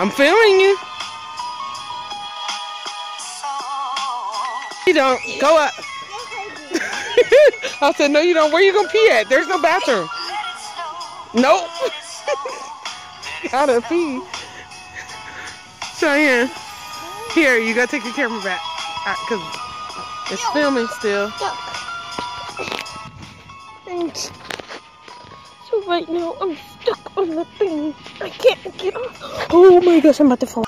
I'm filming you. You don't. Go up. I said, no, you don't. Where you going to pee at? There's no bathroom. Nope. Gotta pee. Cheyenne. Here, you gotta take your camera back. Because it's filming still. Thanks. So right now I'm stuck on the thing. I can't get off. Oh my gosh, I'm about to fall.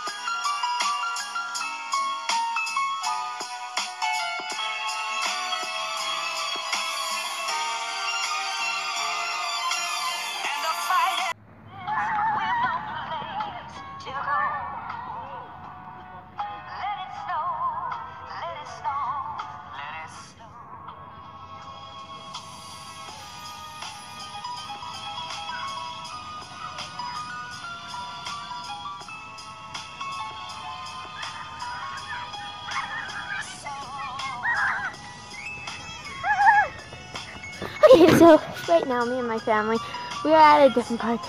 So right now, me and my family, we are at a different park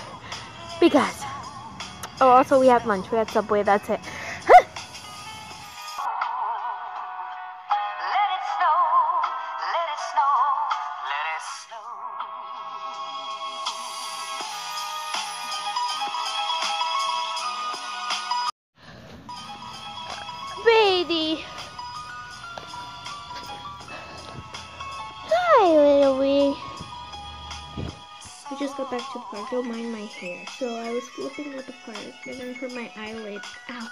because. Oh, also we had lunch. We had Subway. That's it. I just got back to the park. Don't mind my hair. So I was flipping at the park, and I hurt my eyelid. Ow!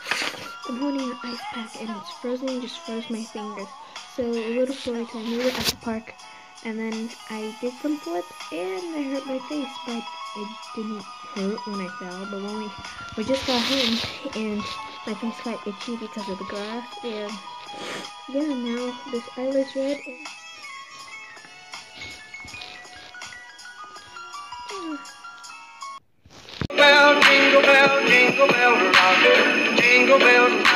I'm holding an ice pack, and it's frozen. and Just froze my fingers. So a little story time. We were at the park, and then I did some flips, and I hurt my face, but it didn't hurt when I fell. But when we we just got home, and my face got itchy because of the grass, and yeah, now this eyelid's red. Jingle bells rock, jingle bells